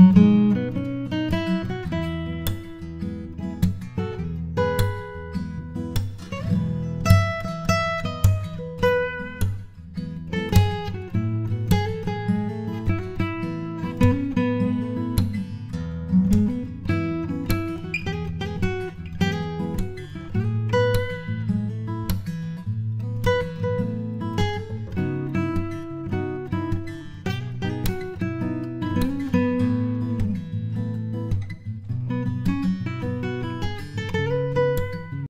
Bye.